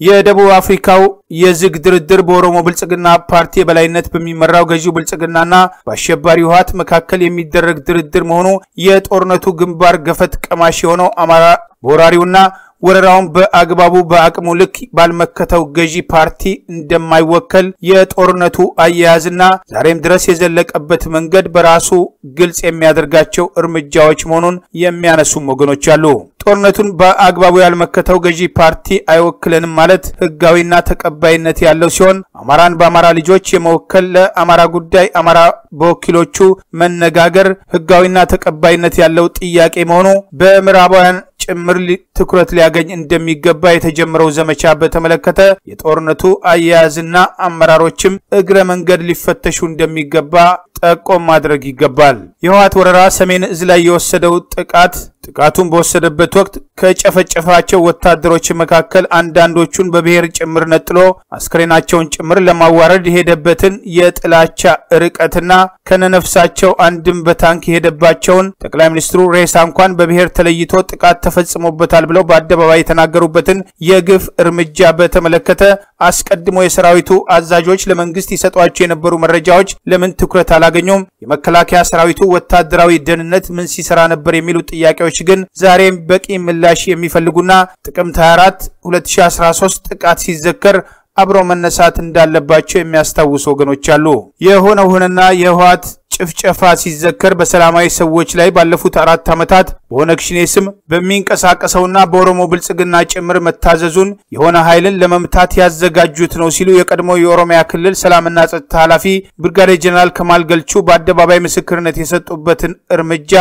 የደቡብ አፍሪካው የዝግ ድርድር በኦሮሞ ብልጽግና ፓርቲ የበላይነት በሚመራው ገዢው ብልጽግናና በአሸባሪ ህወሓት መካከል የሚደረግ ድርድር መሆኑ የጦርነቱ ግንባር ገፈት ቀማሽ የሆነው አማራ በወራሪውና ወረራውን በአግባቡ በአቅሙ ልክ ባልመከተው ገዢ ፓርቲ እንደማይወከል የጦርነቱ አያያዝና ዛሬም ድረስ የዘለቀበት መንገድ በራሱ ግልጽ የሚያደርጋቸው እርምጃዎች መሆኑን የሚያነሱም ወገኖች አሉ። ጦርነቱን በአግባቡ ያልመከተው ገዢ ፓርቲ አይወክለንም ማለት ህጋዊና ተቀባይነት ያለው ሲሆን አማራን በአማራ ልጆች የመወከል ለአማራ ጉዳይ አማራ በወኪሎቹ መነጋገር ህጋዊና ተቀባይነት ያለው ጥያቄ መሆኑ በምዕራባውያን ጭምር ትኩረት ሊያገኝ እንደሚገባ የተጀመረው ዘመቻ በተመለከተ የጦርነቱ አያያዝና አመራሮችም እግረ መንገድ ሊፈተሹ እንደሚገባ ጠቆም ማድረግ ይገባል። የህወሓት ወረራ ሰሜን እዝ ላይ የወሰደው ጥቃት ጥቃቱን በወሰደበት ወቅት ከጨፈጨፋቸው ወታደሮች መካከል አንዳንዶቹን በብሔር ጭምር ነጥሎ አስክሬናቸውን ጭምር ለማዋረድ የሄደበትን የጥላቻ ርቀትና ከነነፍሳቸው አንድም በታንክ የሄደባቸውን ጠቅላይ ሚኒስትሩ ሬሳ እንኳን በብሔር ተለይቶ ጥቃት ተፈጽሞበታል ብለው በአደባባይ የተናገሩበትን የግፍ እርምጃ በተመለከተ አስቀድሞ የሰራዊቱ አዛዦች ለመንግስት ይሰጧቸው የነበሩ መረጃዎች ለምን ትኩረት አላገኙም? የመከላከያ ሰራዊቱ ወታደራዊ ደህንነት ምን ሲሰራ ነበር? የሚሉ ጥያቄዎች ግን ዛሬም በቂ ምላሽ የሚፈልጉና ጥቅምት 24 2013 ጥቃት ሲዘከር አብረው መነሳት እንዳለባቸው የሚያስታውሱ ወገኖች አሉ። የሆነው ሆነና የህወሓት ጭፍጨፋ ሲዘከር በሰላማዊ ሰዎች ላይ ባለፉት አራት ዓመታት በኦነግ ሸኔ ስም በሚንቀሳቀሰውና በኦሮሞ ብልጽግና ጭምር መታዘዙን የሆነ ኃይልን ለመምታት ያዘጋጁት ነው ሲሉ የቀድሞ የኦሮሚያ ክልል ሰላምና ጸጥታ ኃላፊ ብርጋዴር ጀነራል ከማል ገልቹ በአደባባይ ምስክርነት የሰጡበትን እርምጃ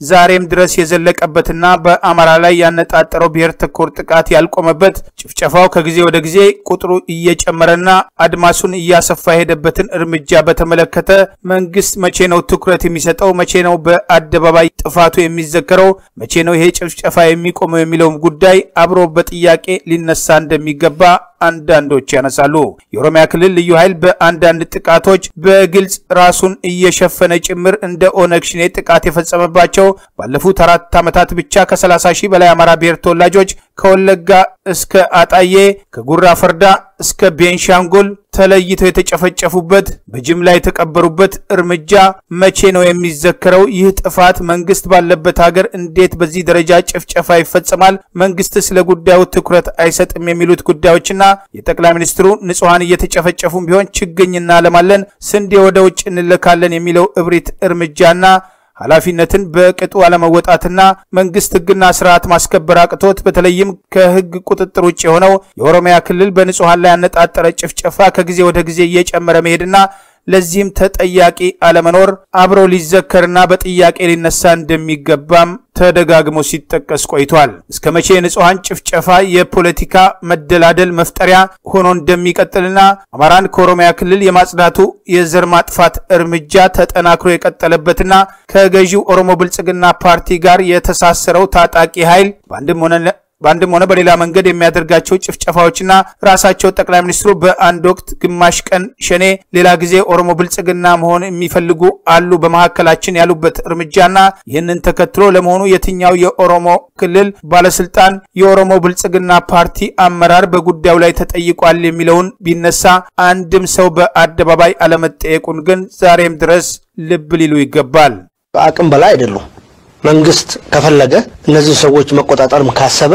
ዛሬም ድረስ የዘለቀበትና በአማራ ላይ ያነጣጠረው ብሔር ተኮር ጥቃት ያልቆመበት ጭፍጨፋው ከጊዜ ወደ ጊዜ ቁጥሩ እየጨመረና አድማሱን እያሰፋ የሄደበትን እርምጃ በተመለከተ መንግስት መቼ ነው ትኩረት የሚሰጠው? መቼ ነው በአደባባይ ጥፋቱ የሚዘከረው? መቼ ነው ይሄ ጭፍጨፋ የሚቆመው? የሚለውም ጉዳይ አብሮ በጥያቄ ሊነሳ እንደሚገባ አንዳንዶች ያነሳሉ። የኦሮሚያ ክልል ልዩ ኃይል በአንዳንድ ጥቃቶች በግልጽ ራሱን እየሸፈነ ጭምር እንደ ኦነግ ሸኔ ጥቃት የፈጸመባቸው ባለፉት አራት ዓመታት ብቻ ከ30 ሺህ በላይ አማራ ብሔር ተወላጆች ከወለጋ እስከ አጣዬ ከጉራ ፈርዳ እስከ ቤንሻንጉል ተለይተው የተጨፈጨፉበት በጅምላ የተቀበሩበት እርምጃ መቼ ነው የሚዘከረው? ይህ ጥፋት መንግስት ባለበት ሀገር እንዴት በዚህ ደረጃ ጭፍጨፋ ይፈጸማል? መንግስትስ ለጉዳዩ ትኩረት አይሰጥም? የሚሉት ጉዳዮችና የጠቅላይ ሚኒስትሩ ንጹሐን እየተጨፈጨፉም ቢሆን ችግኝ እናለማለን፣ ስንዴ ወደ ውጭ እንልካለን የሚለው እብሪት እርምጃና ኃላፊነትን በቅጡ አለመወጣትና መንግስት ህግና ስርዓት ማስከበር አቅቶት በተለይም ከህግ ቁጥጥር ውጭ የሆነው የኦሮሚያ ክልል በንጹሐን ላይ ያነጣጠረ ጭፍጨፋ ከጊዜ ወደ ጊዜ እየጨመረ መሄድና ለዚህም ተጠያቂ አለመኖር አብሮ ሊዘከርና በጥያቄ ሊነሳ እንደሚገባም ተደጋግሞ ሲጠቀስ ቆይቷል። እስከ መቼ የንጹሐን ጭፍጨፋ የፖለቲካ መደላደል መፍጠሪያ ሆኖ እንደሚቀጥልና አማራን ከኦሮሚያ ክልል የማጽዳቱ የዘር ማጥፋት እርምጃ ተጠናክሮ የቀጠለበትና ከገዢው ኦሮሞ ብልጽግና ፓርቲ ጋር የተሳሰረው ታጣቂ ኃይል በአንድም ሆነ በአንድም ሆነ በሌላ መንገድ የሚያደርጋቸው ጭፍጨፋዎችና ራሳቸው ጠቅላይ ሚኒስትሩ በአንድ ወቅት ግማሽ ቀን ሸኔ፣ ሌላ ጊዜ ኦሮሞ ብልጽግና መሆን የሚፈልጉ አሉ በመካከላችን ያሉበት እርምጃና ይህንን ተከትሎ ለመሆኑ የትኛው የኦሮሞ ክልል ባለስልጣን የኦሮሞ ብልጽግና ፓርቲ አመራር በጉዳዩ ላይ ተጠይቋል የሚለውን ቢነሳ አንድም ሰው በአደባባይ አለመጠየቁን ግን ዛሬም ድረስ ልብ ሊሉ ይገባል። ከአቅም በላይ አይደሉም። መንግስት ከፈለገ እነዚህ ሰዎች መቆጣጠርም ካሰበ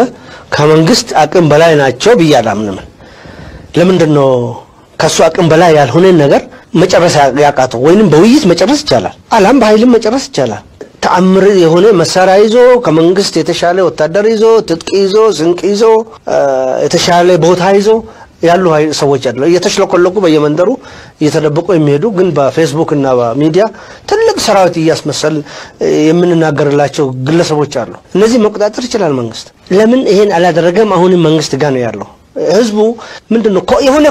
ከመንግስት አቅም በላይ ናቸው ብዬ አላምንም። ለምንድን ነው ከሱ አቅም በላይ ያልሆነን ነገር መጨረስ ያቃተው? ወይንም በውይይት መጨረስ ይቻላል፣ አላም በኃይልም መጨረስ ይቻላል። ተአምር የሆነ መሳሪያ ይዞ ከመንግስት የተሻለ ወታደር ይዞ ትጥቅ ይዞ ስንቅ ይዞ የተሻለ ቦታ ይዞ ያሉ ሰዎች አለ እየተሽለኮለኩ በየመንደሩ እየተደበቁ የሚሄዱ ግን በፌስቡክ እና በሚዲያ ትልቅ ሰራዊት እያስመሰል የምንናገርላቸው ግለሰቦች አሉ። እነዚህ መቆጣጠር ይችላል መንግስት። ለምን ይሄን አላደረገም? አሁንም መንግስት ጋር ነው ያለው። ህዝቡ ምንድን ነው የሆነ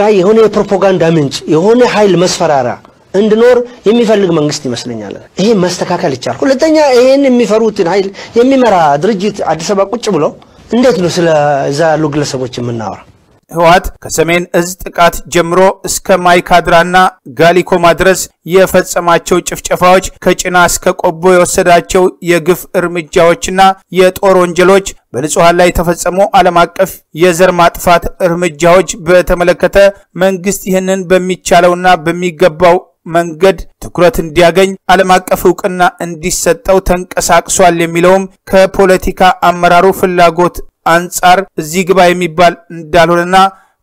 ላይ የሆነ የፕሮፓጋንዳ ምንጭ የሆነ ኃይል መስፈራሪያ እንዲኖር የሚፈልግ መንግስት ይመስለኛል። ይሄ መስተካከል ይቻላል። ሁለተኛ ይሄን የሚፈሩትን ኃይል የሚመራ ድርጅት አዲስ አበባ ቁጭ ብሎ እንዴት ነው ስለ እዛ ያሉ ግለሰቦች የምናወራ? ህወሓት ከሰሜን እዝ ጥቃት ጀምሮ እስከ ማይካድራና ጋሊኮማ ድረስ የፈጸማቸው ጭፍጨፋዎች ከጭና እስከ ቆቦ የወሰዳቸው የግፍ እርምጃዎችና የጦር ወንጀሎች በንጹሐን ላይ የተፈጸሙ ዓለም አቀፍ የዘር ማጥፋት እርምጃዎች በተመለከተ መንግስት ይህንን በሚቻለውና በሚገባው መንገድ ትኩረት እንዲያገኝ ዓለም አቀፍ እውቅና እንዲሰጠው ተንቀሳቅሷል የሚለውም ከፖለቲካ አመራሩ ፍላጎት አንጻር እዚህ ግባ የሚባል እንዳልሆነና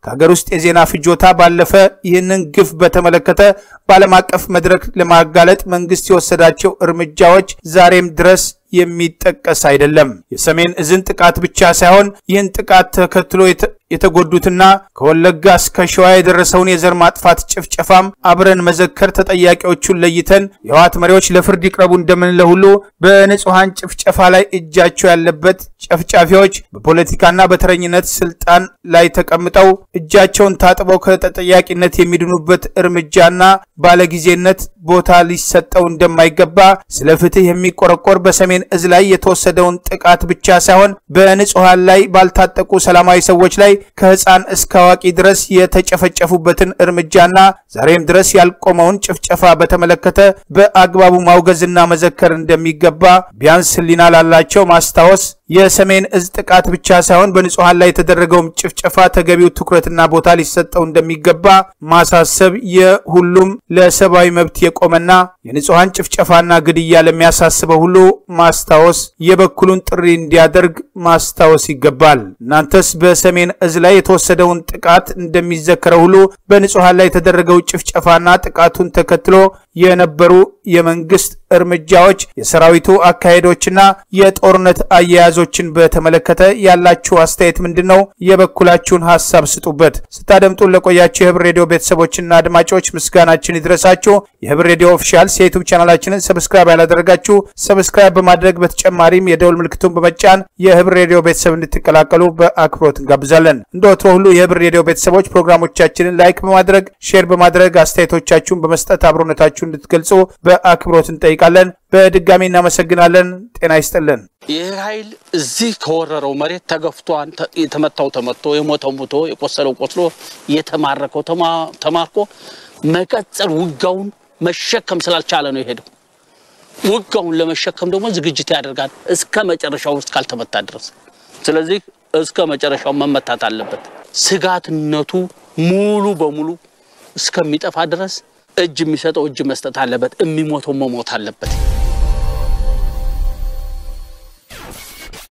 ከሀገር ውስጥ የዜና ፍጆታ ባለፈ ይህንን ግፍ በተመለከተ በዓለም አቀፍ መድረክ ለማጋለጥ መንግስት የወሰዳቸው እርምጃዎች ዛሬም ድረስ የሚጠቀስ አይደለም። የሰሜን እዝን ጥቃት ብቻ ሳይሆን ይህን ጥቃት ተከትሎ የተጎዱትና ከወለጋ እስከ ሸዋ የደረሰውን የዘር ማጥፋት ጭፍጨፋም አብረን መዘከር፣ ተጠያቂዎቹን ለይተን የህወሓት መሪዎች ለፍርድ ይቅረቡ እንደምንለው ሁሉ በንጹሐን ጭፍጨፋ ላይ እጃቸው ያለበት ጨፍጫፊዎች በፖለቲካና በተረኝነት ስልጣን ላይ ተቀምጠው እጃቸውን ታጥበው ከተጠያቂነት የሚድኑበት እርምጃና ባለጊዜነት ቦታ ሊሰጠው እንደማይገባ ስለ ፍትህ የሚቆረቆር በሰሜን እዝ ላይ የተወሰደውን ጥቃት ብቻ ሳይሆን በንጹሐን ላይ ባልታጠቁ ሰላማዊ ሰዎች ላይ ከህፃን እስከ አዋቂ ድረስ የተጨፈጨፉበትን እርምጃና ዛሬም ድረስ ያልቆመውን ጭፍጨፋ በተመለከተ በአግባቡ ማውገዝና መዘከር እንደሚገባ ቢያንስ ህሊና ላላቸው ማስታወስ የሰሜን እዝ ጥቃት ብቻ ሳይሆን በንጹሐን ላይ የተደረገውም ጭፍጨፋ ተገቢው ትኩረትና ቦታ ሊሰጠው እንደሚገባ ማሳሰብ የሁሉም ለሰብአዊ መብት የቆመና የንጹሐን ጭፍጨፋና ግድያ ለሚያሳስበው ሁሉ ማስታወስ የበኩሉን ጥሪ እንዲያደርግ ማስታወስ ይገባል። እናንተስ በሰሜን እዝ ላይ የተወሰደውን ጥቃት እንደሚዘከረው ሁሉ በንጹሐን ላይ የተደረገው ጭፍጨፋና ጥቃቱን ተከትሎ የነበሩ የመንግስት እርምጃዎች፣ የሰራዊቱ አካሄዶችና የጦርነት አያያዞችን በተመለከተ ያላችሁ አስተያየት ምንድን ነው? የበኩላችሁን ሀሳብ ስጡበት። ስታደምጡን ለቆያችሁ የህብር ሬዲዮ ቤተሰቦችና አድማጮች ምስጋናችን ይድረሳችሁ። የህብር ሬዲዮ official የ YouTube channel ኣችንን subscribe ያላደረጋችሁ subscribe በማድረግ በተጨማሪም የደውል ምልክቱን በመጫን የህብር ሬዲዮ ቤተሰብ እንድትቀላቀሉ በአክብሮት እንጋብዛለን። እንደ ወትሮ ሁሉ የህብር ሬዲዮ ቤተሰቦች ፕሮግራሞቻችንን like በማድረግ share በማድረግ አስተያየቶቻችሁን በመስጠት አብሮነታችሁ እንድትገልጹ በአክብሮት እንጠይቃለን። በድጋሚ እናመሰግናለን። ጤና ይስጥልን። ይህ ኃይል እዚህ ከወረረው መሬት ተገፍቷን የተመታው ተመቶ የሞተው ሞቶ የቆሰለው ቆስሎ የተማረከው ተማርኮ መቀጠል ውጋውን መሸከም ስላልቻለ ነው የሄደው። ውጋውን ለመሸከም ደግሞ ዝግጅት ያደርጋል እስከ መጨረሻው ውስጥ ካልተመታ ድረስ። ስለዚህ እስከ መጨረሻው መመታት አለበት። ስጋትነቱ ሙሉ በሙሉ እስከሚጠፋ ድረስ እጅ የሚሰጠው እጅ መስጠት አለበት። የሚሞተው መሞት አለበት።